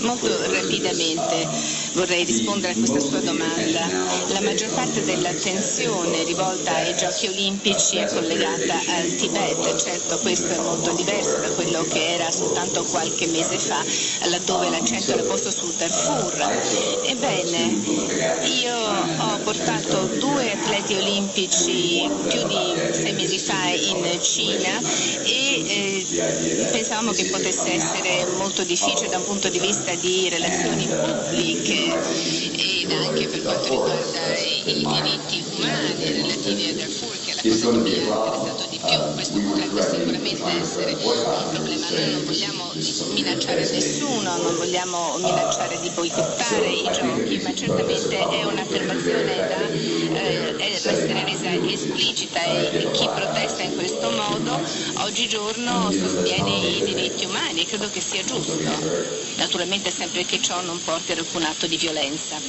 Molto rapidamente vorrei rispondere a questa sua domanda. La maggior parte dell'attenzione rivolta ai giochi olimpici è collegata al Tibet. Certo, questo è molto diverso da quello che era soltanto qualche mese fa, laddove l'accento era posto sul Darfur. Ebbene, io ho portato due atleti olimpici più di sei mesi fa in Cina e eh, pensavamo che potesse essere molto difficile da un punto di vista di relazioni pubbliche ed anche per quanto riguarda i diritti umani relativi a Darfur che è la cosa che mi ha interessato di più. Questo potrebbe sicuramente essere un problema. Noi non vogliamo minacciare nessuno, non vogliamo minacciare di boicottare i giochi, ma certamente esplicita e chi protesta in questo modo oggigiorno sostiene i diritti umani e credo che sia giusto, naturalmente sempre che ciò non porti ad alcun atto di violenza.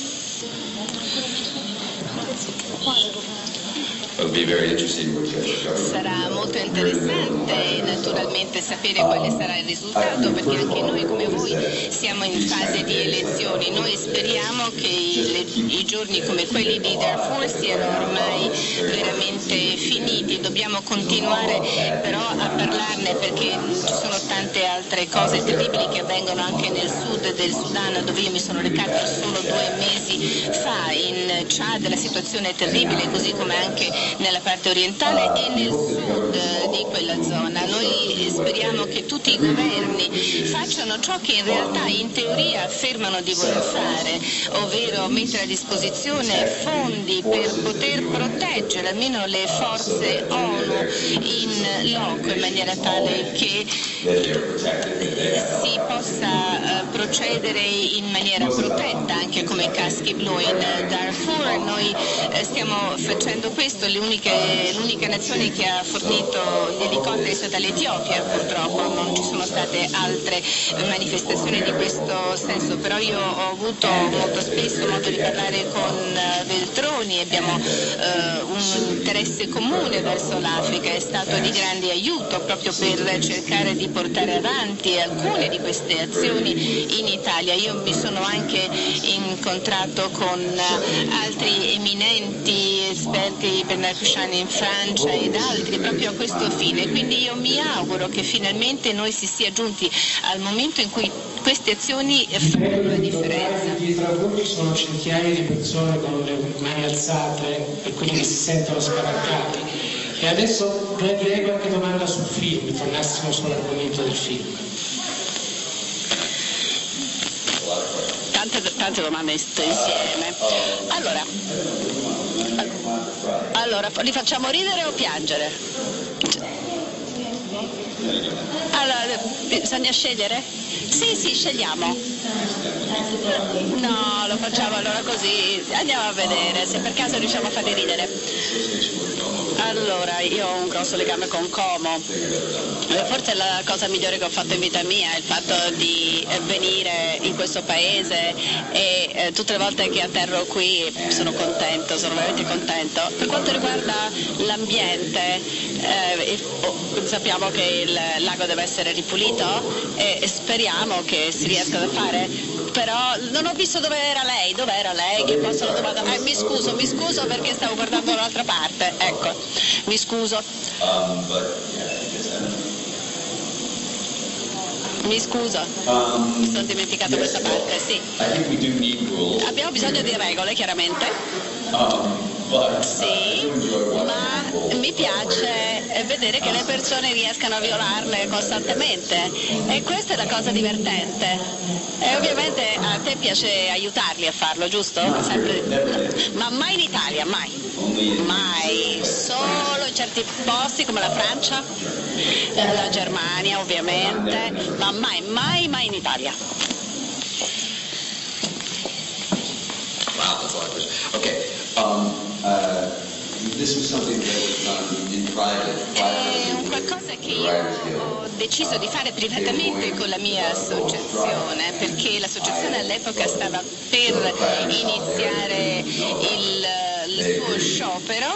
Sarà molto interessante naturalmente sapere quale sarà il risultato perché anche noi come voi siamo in fase di elezioni. Noi speriamo che i, i giorni come quelli di Darfur siano ormai veramente finiti. Dobbiamo continuare però a parlarne perché ci sono tante altre cose terribili che avvengono anche nel sud del Sudan dove io mi sono recata solo due mesi fa. In Chad la situazione è terribile così come anche nella parte orientale e nel sud di quella zona. Noi speriamo che tutti i governi facciano ciò che in realtà in teoria affermano di voler fare, ovvero mettere a disposizione fondi per poter proteggere almeno le forze ONU in loco in maniera tale che si possa procedere in maniera protetta anche come caschi blu in Darfur. Noi stiamo facendo questo, l'unica nazione che ha fornito gli elicotteri è stata l'Etiopia, purtroppo non ci sono state altre manifestazioni di questo senso, però io ho avuto molto spesso modo di parlare con Veltroni, abbiamo eh, un interesse comune verso l'Africa, è stato di grande aiuto proprio per cercare di portare avanti alcune di queste azioni in Italia. Io mi sono anche incontrato con altri eminenti esperti, Bernard Couchard in Francia ed altri, proprio a questo fine. Quindi io mi auguro che finalmente noi si sia giunti al momento in cui queste azioni fanno la differenza. Dietro a voi sono centinaia di persone con le mani alzate e quelli che si sentono spalancati. E adesso prenderei qualche domanda sul film, tornassimo sull'argomento del film. Tante, domande insieme. Allora, allora, li facciamo ridere o piangere? Allora, bisogna scegliere? Sì, sì, scegliamo. No, lo facciamo allora così. Andiamo a vedere se per caso riusciamo a farli ridere. Allora, io ho un grosso legame con Como. Forse la cosa migliore che ho fatto in vita mia è il fatto di venire in questo paese e eh, tutte le volte che atterro qui sono contento, sono veramente contento. Per quanto riguarda l'ambiente, eh, sappiamo che il lago deve essere ripulito e speriamo che si riesca a fare però non ho visto dove era lei, dove era lei che posso la domanda. Eh, mi scuso, mi scuso perché stavo guardando dall'altra parte, ecco, mi scuso. Mi scuso, mi sono dimenticato questa parte, sì. Abbiamo bisogno di regole, chiaramente. Sì, ma mi piace vedere che le persone riescano a violarle costantemente e questa è la cosa divertente. E ovviamente a te piace aiutarli a farlo, giusto? Sempre... Ma mai in Italia, mai. Mai. Solo in certi posti come la Francia, la Germania ovviamente, ma mai, mai, mai in Italia. Wow, that's a lot of questions. Okay. Um, uh, this was something that was done in private. È un qualcosa che io ho deciso di fare privatamente con la mia associazione, perché l'associazione all'epoca stava per iniziare il il suo sciopero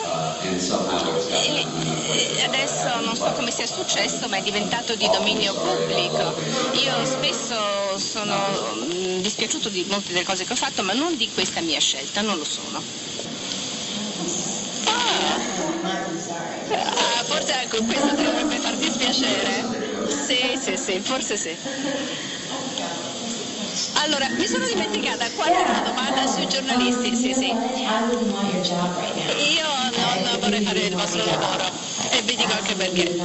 e adesso non so come sia successo ma è diventato di dominio pubblico. Io spesso sono mm, dispiaciuto di molte delle cose che ho fatto ma non di questa mia scelta, non lo sono. Ah, forse ecco, questo dovrebbe far dispiacere. Sì, sì, sì, forse sì. Allora, mi sono dimenticata qual era la domanda sui giornalisti. Sì, sì. Io non vorrei fare il vostro lavoro e vi dico anche perché.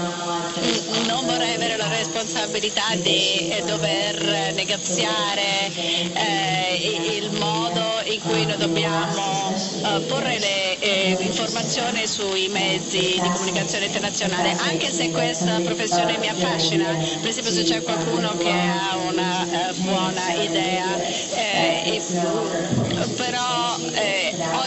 Non vorrei avere la responsabilità di eh, dover negoziare eh, il modo in cui noi dobbiamo eh, porre le eh, informazioni sui mezzi di comunicazione internazionale, anche se questa professione mi affascina. Per esempio se c'è qualcuno che ha una eh, buona idea, eh, però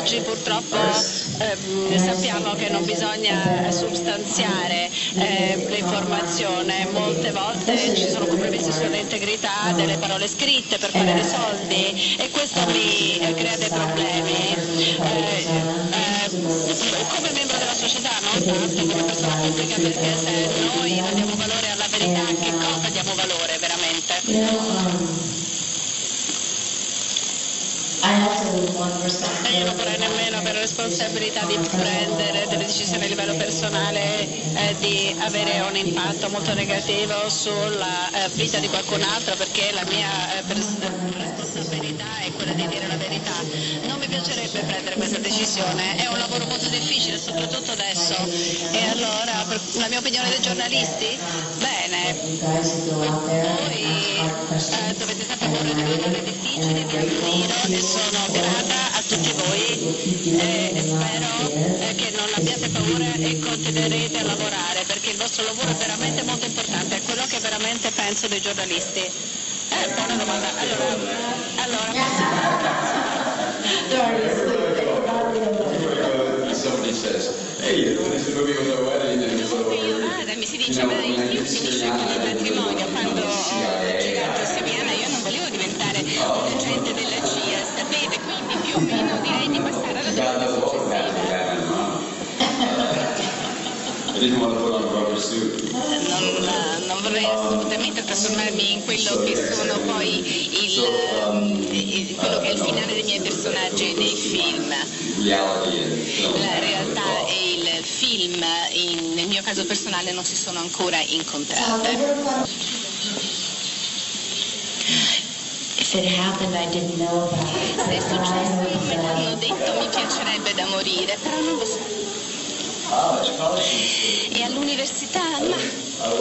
oggi purtroppo ehm, sappiamo che non bisogna sostanziare eh, l'informazione, molte volte ci sono compromessi sull'integrità delle parole scritte per fare dei soldi e questo mi eh, crea dei problemi. Eh, eh, come membro della società, non tanto come persona pubblica, perché se noi non diamo valore alla verità, che cosa diamo valore veramente? E io non vorrei nemmeno avere responsabilità di prendere delle decisioni a livello personale, eh, di avere un impatto molto negativo sulla eh, vita di qualcun altro perché la mia eh, responsabilità è quella di dire la verità. Non mi piacerebbe prendere questa decisione, è un lavoro molto difficile, soprattutto adesso. E allora, la mia opinione dei giornalisti? Bene, voi eh, dovete sempre porre delle lavori difficili, vi ammiro e sono grata a tutti voi e spero eh, che non abbiate paura e continuerete a lavorare perché il vostro lavoro è veramente molto importante, è quello che veramente penso dei giornalisti. Eh, buona domanda. Allora Somebody says, hey, you're doing this movie with a wedding and it's over. Ah, mi si dice, ma film finisce con il matrimonio. Quando ho girato Siviana io non volevo diventare un agente della CIA, sapete, quindi più o meno direi Non, non, vorrei assolutamente trasformarmi in quello che sono poi il, il, quello che è il finale dei miei personaggi nei film. La realtà e il film, in, nel mio caso personale, non si sono ancora incontrate. Se è successo me l'hanno detto mi piacerebbe da morire, però non lo so.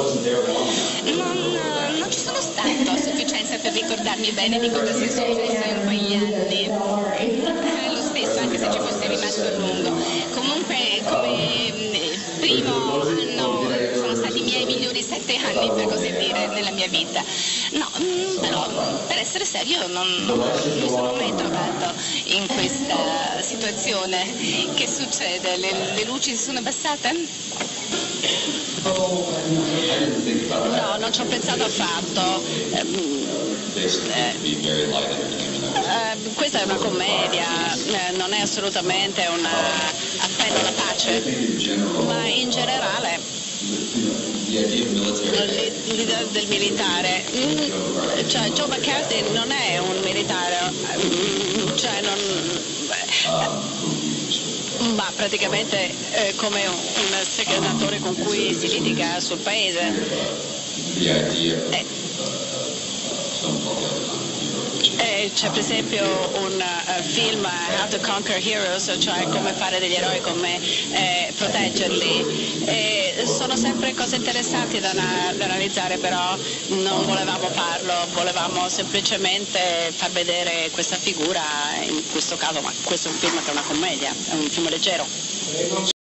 E all'università? Ma non, non, ci sono stato a sufficienza per ricordarmi bene di cosa sia successo in quegli anni. È lo stesso, anche se ci fosse rimasto a lungo. Comunque, come mm, primo anno sono stati i miei migliori sette anni, per così dire, nella mia vita. No, mm, però per essere serio non, non mi sono mai trovato in questa situazione. Che succede? Le, le luci si sono abbassate? No, non ci ho pensato affatto. Eh, eh, questa è una commedia, eh, non è assolutamente un appello alla pace, ma in generale l'idea del militare. Mm, cioè, Joe McCarthy non è un militare, mm, cioè non, ma praticamente è come un, un segretatore con cui si litiga sul paese. Eh. Eh, c'è per esempio un uh, film How to Conquer Heroes, cioè come fare degli eroi, come eh, proteggerli. E sono sempre cose interessanti da, da, analizzare, però non volevamo farlo, volevamo semplicemente far vedere questa figura, in questo caso, ma questo è un film che è una commedia, è un film leggero.